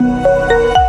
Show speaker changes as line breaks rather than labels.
Música